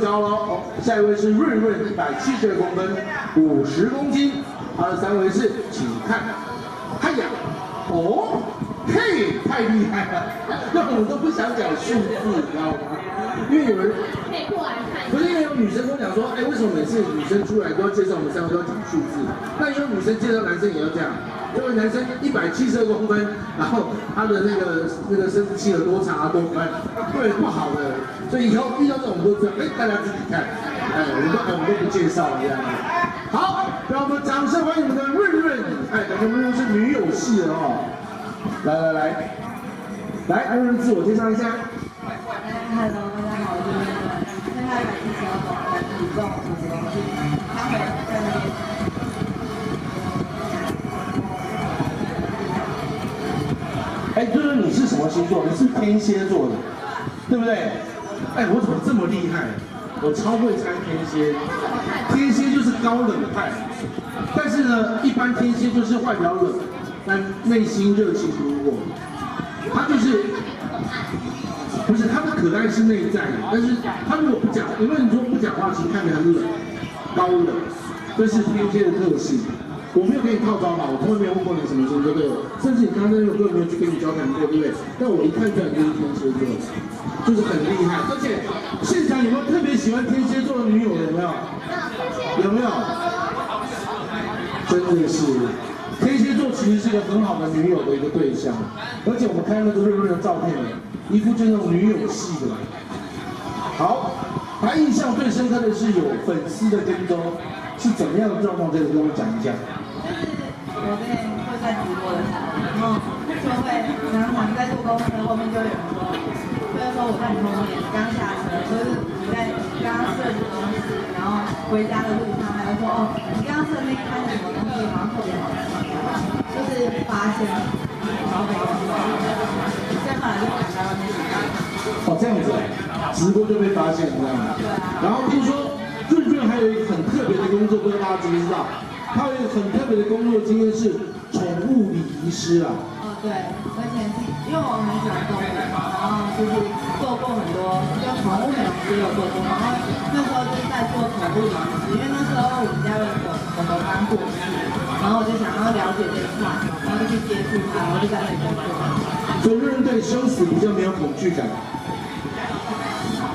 高喽。哦，下一位是润润，一百七十二公分，五十公斤。他的三围是，请看，哎呀，哦，嘿，太厉害了，那我都不想讲数字，你知道吗？因为有人 可以过来看，不是因为有女生跟我讲说，哎，为什么每次女生出来都要介绍我们三个都要讲数字？那因为女生介绍男生也要这样。这位男生一百七十二公分，然后他的那个那个生殖器有多长啊多宽，对不好的，所以以后遇到这种都这样，哎，大家自己看，哎，我们都哎我们都不介绍了这样子。好，让我们掌声欢迎我们的润润，哎，感觉润润是女友系的哦。来来来，来润润自我介绍一下。Hello，大家好，我是润润，现在一百七十二公分，体重星座？你是天蝎座的，对不对？哎，我怎么这么厉害？我超会猜天蝎。天蝎就是高冷派，但是呢，一般天蝎就是外表冷，但内心热情如火。他就是，不是他的可爱是内在的，但是他如果不讲，因为你说不讲话，其实看起来很冷，高冷，这是天蝎的特性。我没有给你套招嘛，我从来没有问过你什么星座，对不对？甚至你刚刚那个根本没有去跟你交谈过，对不对？但我一看出来就是天蝎座，就是很厉害。而且现场有没有特别喜欢天蝎座的女友？有没有？有没有？真的是，天蝎座其实是一个很好的女友的一个对象。而且我们看那个润润的照片，一副就那种女友系的。好，他印象最深刻的是有粉丝的跟踪，是怎么样的状况？这个跟我讲一下。我跟会在直播的时候，然后就会常常在坐公车后面就有人说，就是说我在你后面刚下车，就是你在刚刚设计东西，然后回家的路上，还有说哦，你刚刚设计看什么东西好像特别好看，就是发现，然后没有，现在后来就赶在外面哦，这样子，直播就被发现，这样吗？对啊。然后听说润润还有一个很特别的工作，不知道大家知不知道？他有一个很特别的工作经验是宠物礼仪师啊。哦，对，而且因为我很喜欢动物，然后就是做过很多，就宠物美容师有做过，然后那时候就是在做宠物美容师，因为那时候我们家的狗狗狗刚过世，然后我就想要了解这一块，然后就去接触它，然后就在那里工作。所以人对生死比较没有恐惧感。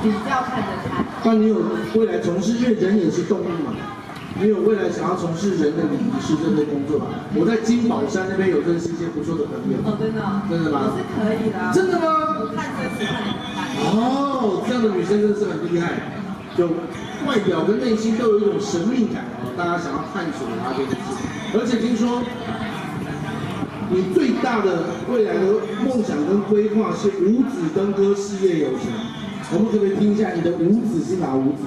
比较看得开。那你有未来从事，因为人也是动物嘛。你有未来想要从事人的礼仪师这类工作吗？我在金宝山那边有认识一些不错的朋友。哦，真的？真的吗？是可以的。真的吗？我看这是很哦，这样的女生真的是很厉害，就外表跟内心都有一种神秘感哦，大家想要探索她这件事。而且听说，你最大的未来的梦想跟规划是五子登科，事业有成。我们可不可以听一下你的五子是哪五子？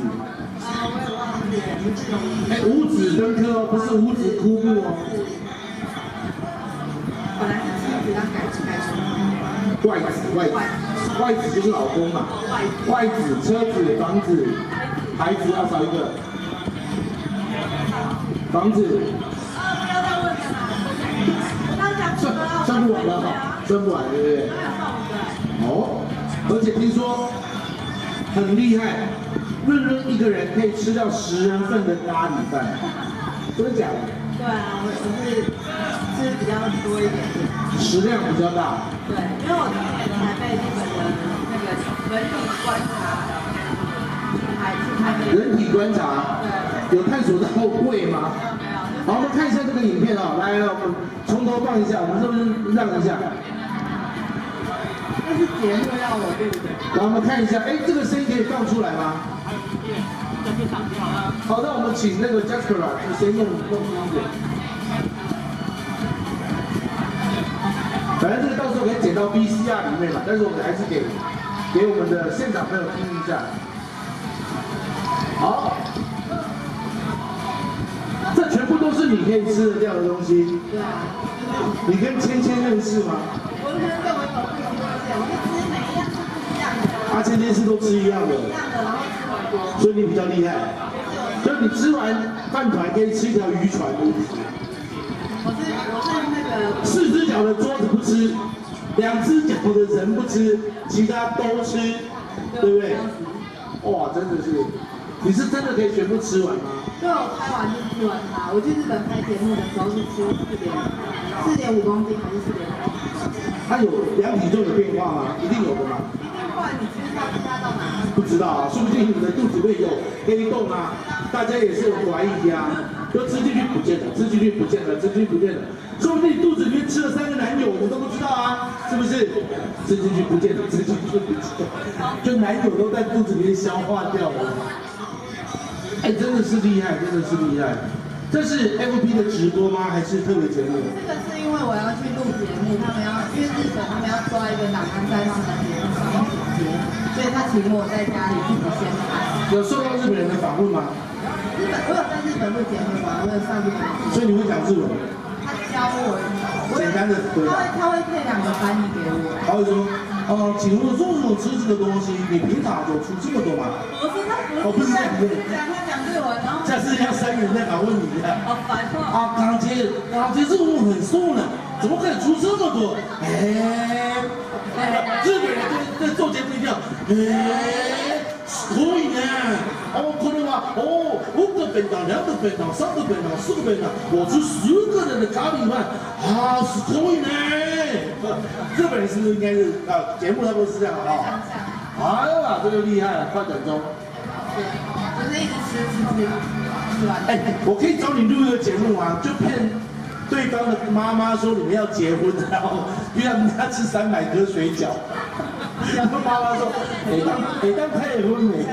五子登科，不是五子哭布哦。本来是妻子，要改改成外子，外子，外子就是老公嘛。外子，车子、房子、孩子要少一个。房子。不要再问了算算不完了哈，算不完对不对？哦，而且听说很厉害。润润一个人可以吃掉十人份的咖喱饭，真的假的？对啊，我我是吃比较多一点，食量比较大。对，因为我今年才被日本的那个人体观察，人体观察，对，有探索到贵吗？没有。好，我们看一下这个影片啊，来，我们从头放一下，我们是不是让一下？那是节目让我录的。来，我们看一下，哎，这个声音可以放出来吗？好，那我们请那个 Jasper 就先弄弄一点。反正这个到时候可以剪到 VCR 里面嘛，但是我们还是给给我们的现场朋友听一下。好，这全部都是你可以吃得掉的东西。对啊。你跟芊芊认识吗？我跟跟我有不同的见，我们吃每一样是不一样的。阿芊芊是都吃一样的。一样的，然后吃很多。所以你比较厉害。就你吃完饭团可以吃一条渔船的。我是我是那个。四只脚的桌子不吃，两只脚的人不吃，其他都吃，对不对？哇，真的是，你是真的可以全部吃完吗？对，我拍完就吃完它。我去日本拍节目的时候是吃四点四点五公斤还是四点五？它有量体重的变化吗？一定有的嘛。不然你吃它吃它到哪？不知道啊，说不定你的肚子会有黑洞啊，大家也是有怀疑啊，都吃进去不见了，吃进去不见了，吃进去不见了，说不定肚子里面吃了三个男友，我们都不知道啊，是不是？吃进去不见了，吃进去不见了，就男友都在肚子里面消化掉了。哎，真的是厉害，真的是厉害。这是 FP 的直播吗？还是特别节目？这个是因为我要去录节目，他们要因为日本他们要抓一个档案在他们的节目上面剪接，所以他请我在家里自己先拍。有受到日本人的访问吗？日本我有在日本录节目嘛，我有上日本。所以你会讲日文？他教我，我简单的对他会他会配两个翻译给我。他会说，哦，请问说我吃这个东西，你平常有出这么多吗？不是他哦不是这样子讲他讲日文，然后下次要三个人在访问你一下。好烦哦。啊，刚接，刚接这个我很瘦呢，怎么可以出这么多？哎，日本人在在做节目一样，哎，可以呢。哦，可能吗？哦，五个便当，两个便当，三个便当，四个便当，我吃十个人的咖喱饭，啊，是可以呢。日本人是不是应该是啊？节目差不多是这样啊。哎呀，这就厉害了，快等钟。就是一直吃吃吃吃完。哎，我可以找你录一个节目啊，就骗对方的妈妈说你们要结婚，然后约他们家吃三百颗水饺，然后妈妈说，每当每当结婚没？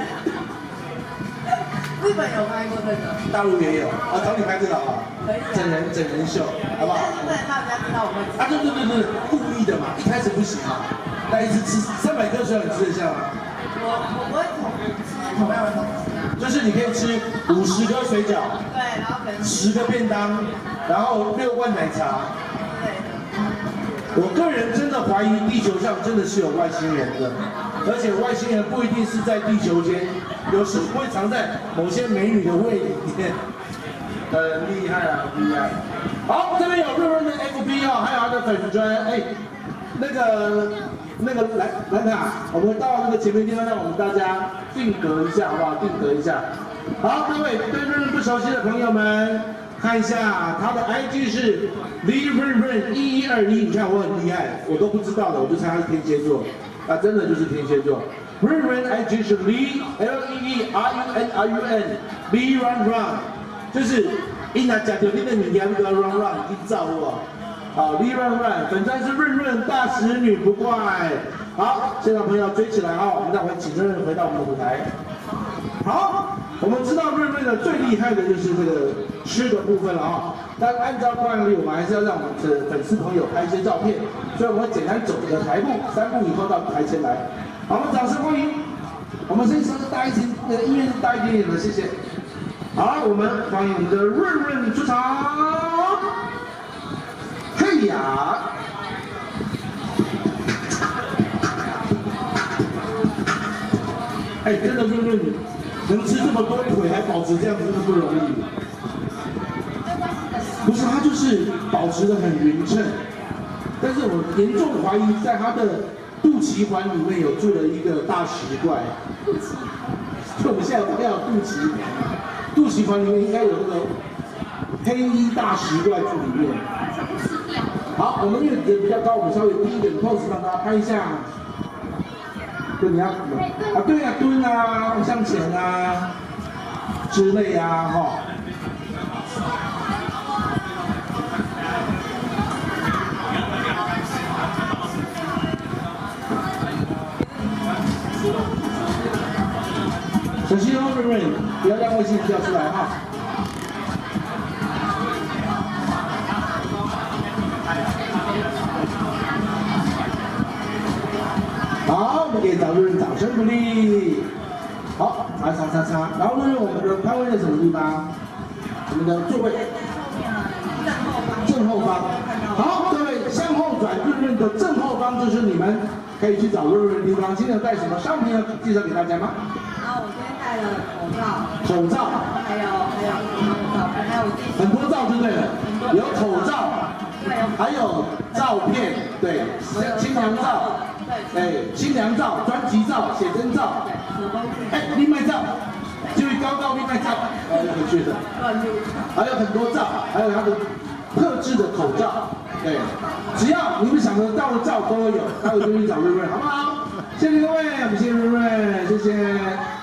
日本有拍过这个，大陆也有，啊找你拍这个好不好？可以啊整人整人秀，好不好？不能让人家知道我们。啊对对对对，故意的嘛，一开始不行啊，那一次吃三百克水饺，你吃得下吗？我我不会同吃同样的东西啊。就是你可以吃五十颗水饺，对，然后可能十个便当，然后六罐奶茶。我个人真的怀疑地球上真的是有外星人的，而且外星人不一定是在地球间，有时会藏在某些美女的胃里面。很厉害啊，很厉害！好，这边有润润的 FB 哦，还有他的粉丝专，哎，那个那个兰兰卡，我们到那个前面地方，让我们大家定格一下，好不好？定格一下。好，各位对润润不熟悉的朋友们，看一下他的 IG 是 Lee r Run 一一二一，你看我很厉害，我都不知道的，我就猜他是天蝎座，啊，真的就是天蝎座。Run Run IG 是 Lee L E E R U N R U N Run Run，就是一拿假丢你的名言那个 Run Run 一照我。好，Lee Run Run，本站是润润大使女不怪。好，现场朋友追起来啊！我们待会请润润回到我们的舞台。好，我们知道润润的最厉害的就是这个吃的部分了啊。但按照惯例，我们还是要让我们的粉丝朋友拍一些照片，所以我们简单走个台步，三步以后到台前来。好，我们掌声欢迎。我们声音稍微大一点，那个音乐是大一点点的，谢谢。好，我们欢迎我们的润润出场。嘿呀！哎，真的润润，能吃这么多腿还保持这样子，真的不容易。不是，他就是保持的很匀称，但是我严重怀疑在他的肚脐环里面有住了一个大石怪。就我们现在不要肚脐，肚脐环里面应该有那个黑衣大石怪住里面。好，我们因为人比较高，我们稍微低一点的 pose 让大家拍一下。对，你要啊，对呀、蹲啊，向前啊之类啊，哈。小心哦，瑞瑞，不要让卫星掉出来哈。掌声鼓励。好，擦擦擦擦，然后瑞瑞，我们的摊位在什么地方？我们的座位正后方。好，各位向后转，润润的正后方就是你们可以去找润润的地方。今天有带什么商品要介绍给大家吗？然后我今天带了口罩，口罩，还有还有照片，还有我自己很多照就对了，有口罩，还有照片，对，新娘照，对，哎，新娘照、专辑照、写真照。哎，另外照，就是高高另外照，哎，很缺的，还有很多照，还有他的特制的口罩，对，只要你们想得到的照都有，待会就去找瑞瑞，好不好？谢谢各位，我们谢谢瑞瑞，谢谢。